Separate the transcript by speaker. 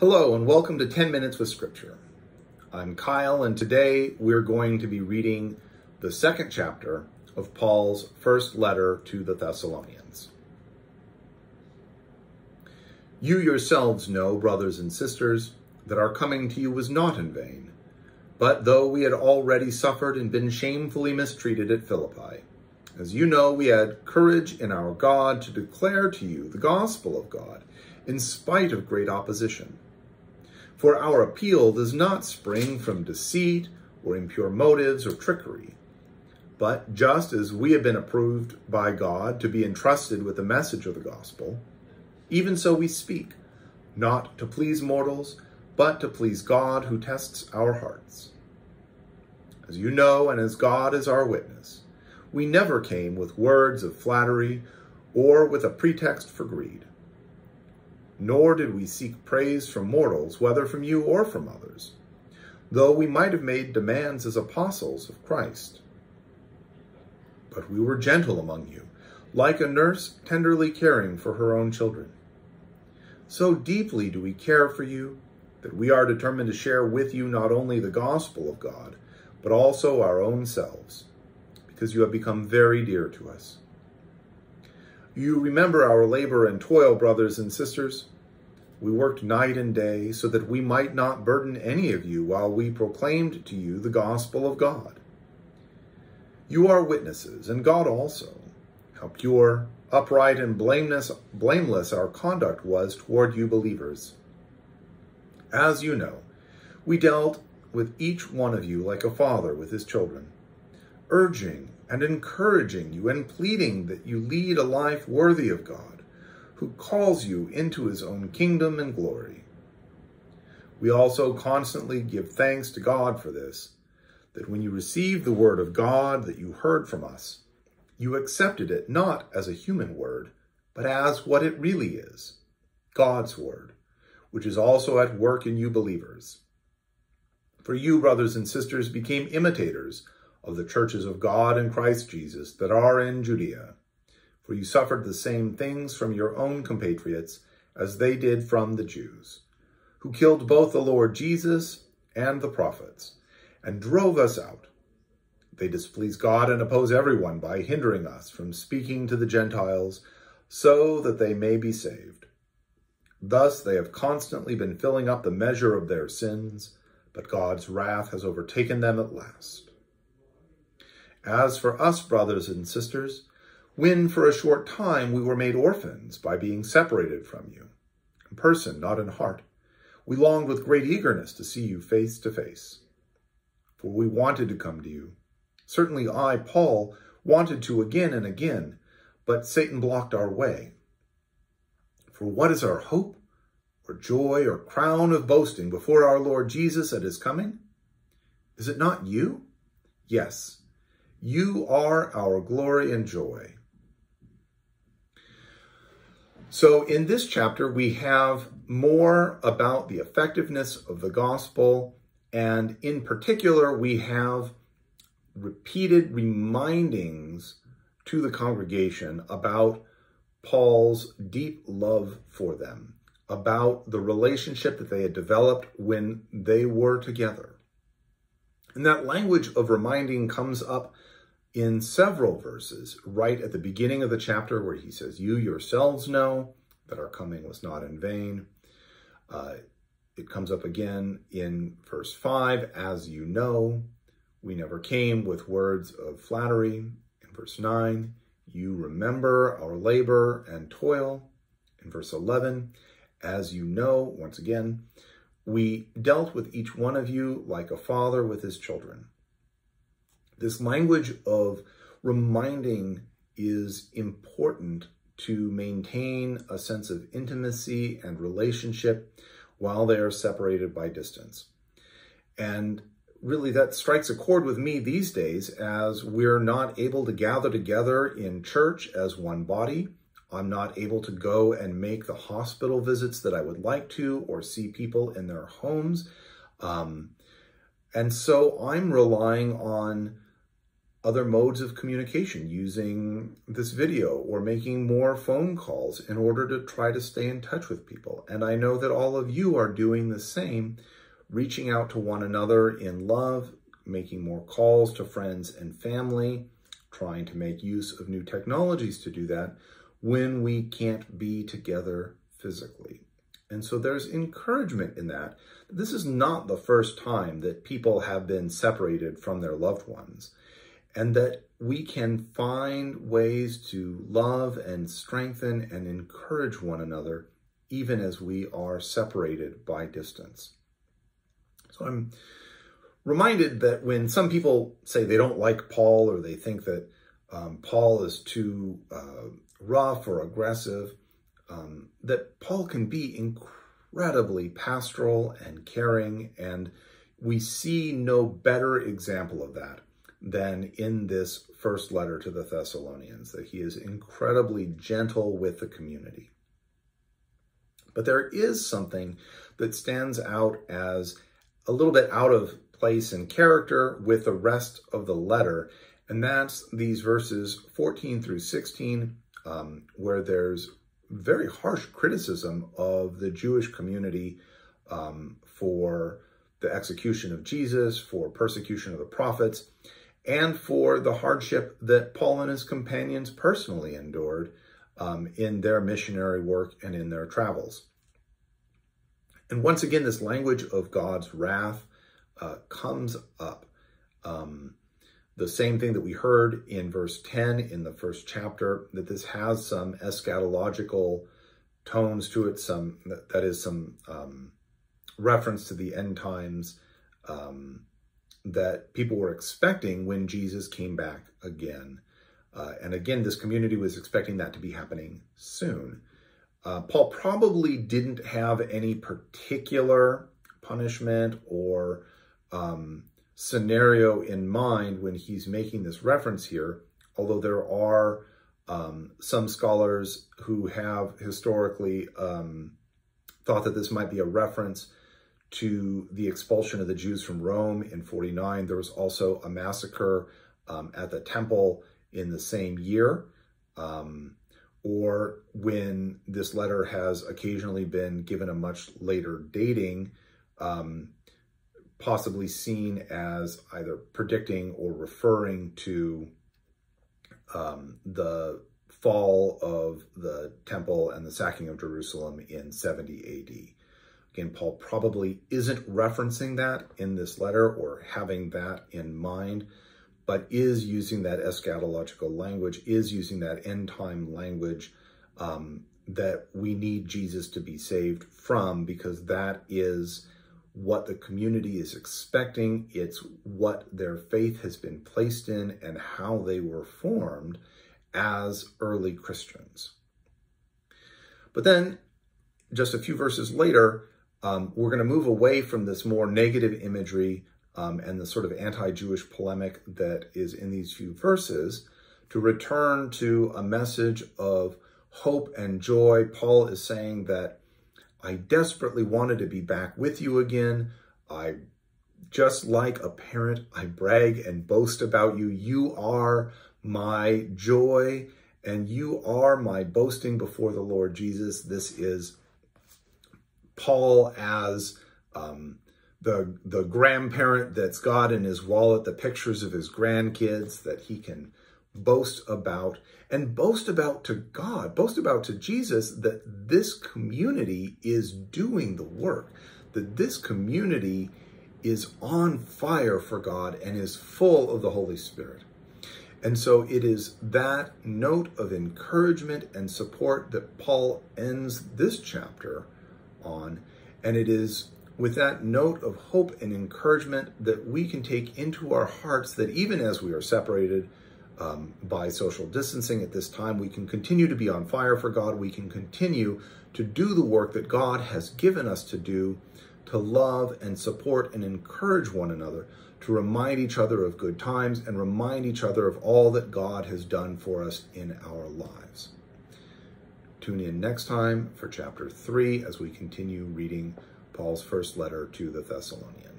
Speaker 1: Hello, and welcome to 10 Minutes with Scripture. I'm Kyle, and today we're going to be reading the second chapter of Paul's first letter to the Thessalonians. You yourselves know, brothers and sisters, that our coming to you was not in vain. But though we had already suffered and been shamefully mistreated at Philippi, as you know, we had courage in our God to declare to you the gospel of God, in spite of great opposition. For our appeal does not spring from deceit or impure motives or trickery. But just as we have been approved by God to be entrusted with the message of the gospel, even so we speak, not to please mortals, but to please God who tests our hearts. As you know, and as God is our witness, we never came with words of flattery or with a pretext for greed nor did we seek praise from mortals, whether from you or from others, though we might have made demands as apostles of Christ. But we were gentle among you, like a nurse tenderly caring for her own children. So deeply do we care for you that we are determined to share with you not only the gospel of God, but also our own selves, because you have become very dear to us. You remember our labor and toil, brothers and sisters. We worked night and day so that we might not burden any of you while we proclaimed to you the gospel of God. You are witnesses, and God also, how pure, upright, and blameless, blameless our conduct was toward you believers. As you know, we dealt with each one of you like a father with his children, urging and encouraging you and pleading that you lead a life worthy of God, who calls you into his own kingdom and glory. We also constantly give thanks to God for this, that when you received the word of God that you heard from us, you accepted it not as a human word, but as what it really is, God's word, which is also at work in you believers. For you, brothers and sisters, became imitators of the churches of God in Christ Jesus that are in Judea. For you suffered the same things from your own compatriots as they did from the Jews, who killed both the Lord Jesus and the prophets, and drove us out. They displease God and oppose everyone by hindering us from speaking to the Gentiles so that they may be saved. Thus they have constantly been filling up the measure of their sins, but God's wrath has overtaken them at last. As for us, brothers and sisters, when for a short time we were made orphans by being separated from you, in person, not in heart, we longed with great eagerness to see you face to face. For we wanted to come to you. Certainly I, Paul, wanted to again and again, but Satan blocked our way. For what is our hope, or joy, or crown of boasting before our Lord Jesus at his coming? Is it not you? Yes, you are our glory and joy. So in this chapter, we have more about the effectiveness of the gospel. And in particular, we have repeated remindings to the congregation about Paul's deep love for them, about the relationship that they had developed when they were together. And that language of reminding comes up in several verses, right at the beginning of the chapter where he says, You yourselves know that our coming was not in vain. Uh, it comes up again in verse 5, As you know, we never came with words of flattery. In verse 9, You remember our labor and toil. In verse 11, As you know, once again, we dealt with each one of you like a father with his children. This language of reminding is important to maintain a sense of intimacy and relationship while they are separated by distance. And really that strikes a chord with me these days as we're not able to gather together in church as one body. I'm not able to go and make the hospital visits that I would like to or see people in their homes. Um, and so I'm relying on other modes of communication using this video or making more phone calls in order to try to stay in touch with people. And I know that all of you are doing the same, reaching out to one another in love, making more calls to friends and family, trying to make use of new technologies to do that when we can't be together physically. And so there's encouragement in that. This is not the first time that people have been separated from their loved ones and that we can find ways to love and strengthen and encourage one another even as we are separated by distance. So I'm reminded that when some people say they don't like Paul or they think that um, Paul is too uh, rough or aggressive, um, that Paul can be incredibly pastoral and caring, and we see no better example of that than in this first letter to the Thessalonians, that he is incredibly gentle with the community. But there is something that stands out as a little bit out of place and character with the rest of the letter, and that's these verses 14 through 16, um, where there's very harsh criticism of the Jewish community um, for the execution of Jesus, for persecution of the prophets and for the hardship that Paul and his companions personally endured um, in their missionary work and in their travels. And once again, this language of God's wrath uh, comes up. Um, the same thing that we heard in verse 10 in the first chapter, that this has some eschatological tones to it, some that is some um, reference to the end times, um, that people were expecting when Jesus came back again. Uh, and again, this community was expecting that to be happening soon. Uh, Paul probably didn't have any particular punishment or um, scenario in mind when he's making this reference here, although there are um, some scholars who have historically um, thought that this might be a reference to the expulsion of the Jews from Rome in 49. There was also a massacre um, at the temple in the same year, um, or when this letter has occasionally been given a much later dating, um, possibly seen as either predicting or referring to um, the fall of the temple and the sacking of Jerusalem in 70 AD. Again, Paul probably isn't referencing that in this letter or having that in mind, but is using that eschatological language, is using that end time language um, that we need Jesus to be saved from because that is what the community is expecting. It's what their faith has been placed in and how they were formed as early Christians. But then, just a few verses later, um, we're going to move away from this more negative imagery um, and the sort of anti-Jewish polemic that is in these few verses to return to a message of hope and joy. Paul is saying that I desperately wanted to be back with you again. I just like a parent, I brag and boast about you. You are my joy and you are my boasting before the Lord Jesus. This is Paul as um, the, the grandparent that's got in his wallet the pictures of his grandkids that he can boast about and boast about to God, boast about to Jesus that this community is doing the work, that this community is on fire for God and is full of the Holy Spirit. And so it is that note of encouragement and support that Paul ends this chapter on. And it is with that note of hope and encouragement that we can take into our hearts that even as we are separated um, by social distancing at this time, we can continue to be on fire for God. We can continue to do the work that God has given us to do, to love and support and encourage one another, to remind each other of good times and remind each other of all that God has done for us in our lives. Tune in next time for chapter 3 as we continue reading Paul's first letter to the Thessalonians.